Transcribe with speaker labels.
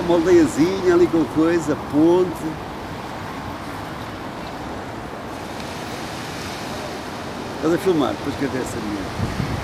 Speaker 1: uma aldeiazinha ali com coisa, ponte. Estás a filmar, depois que eu essa minha.